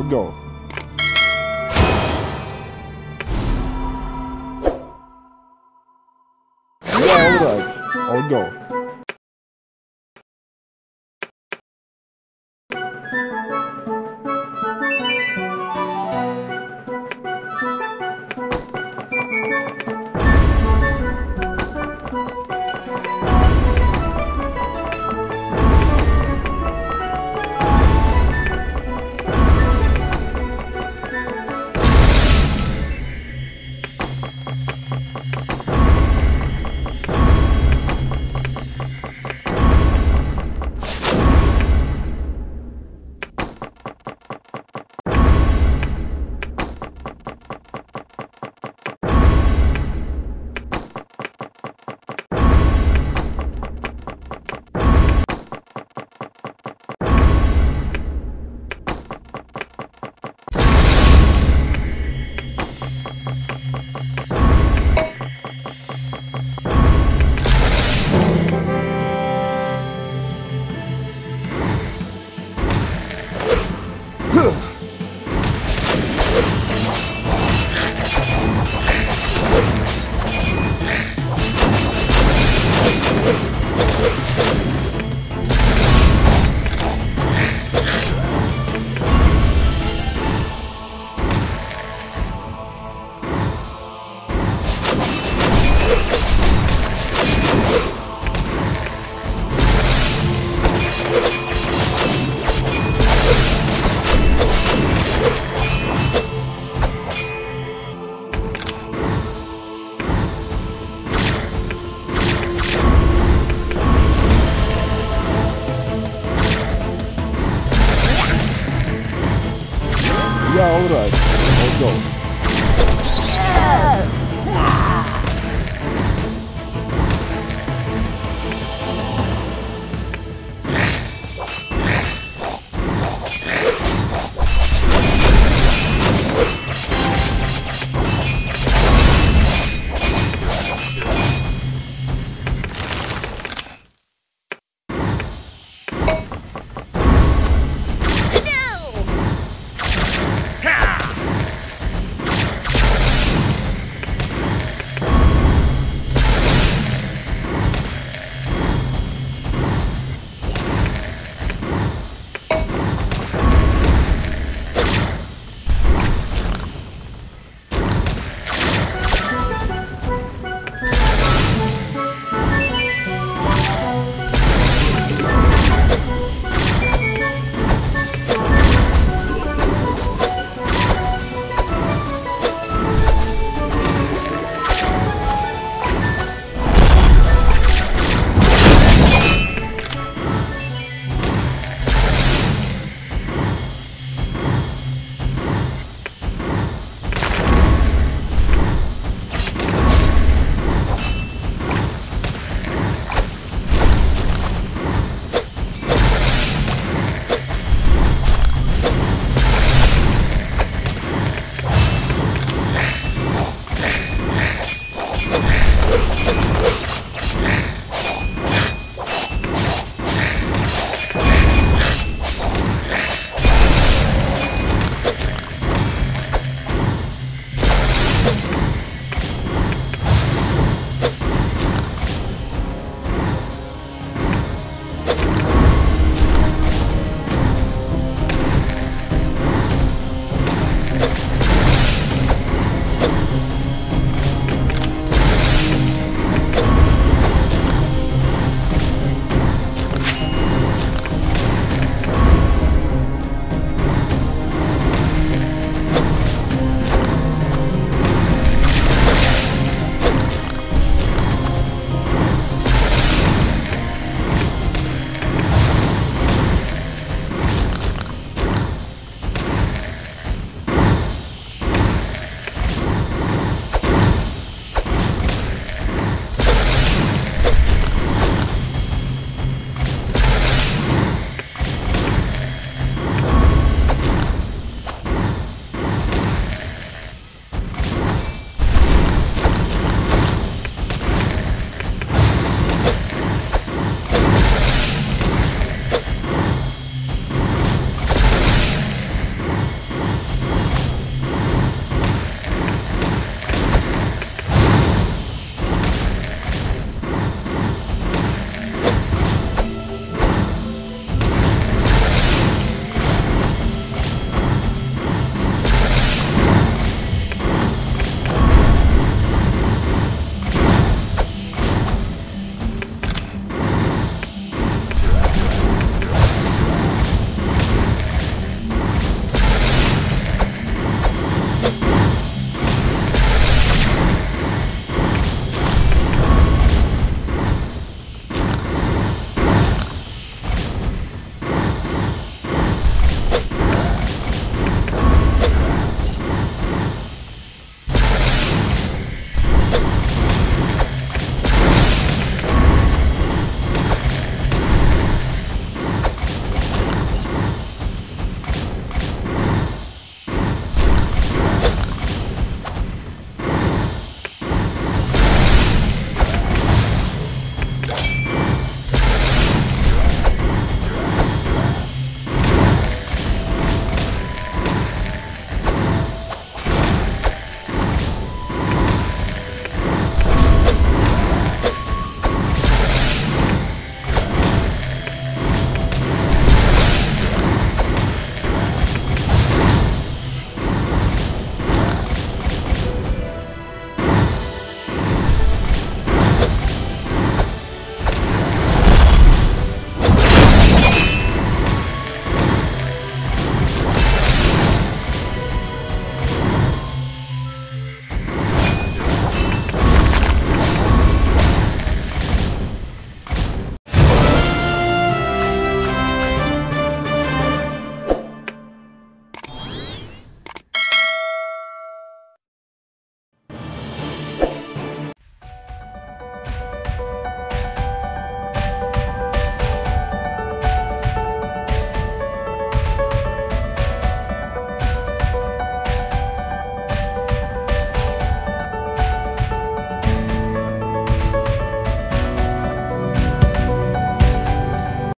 I'll go. Yeah, alright. I'll go. Yeah, alright. Let's go.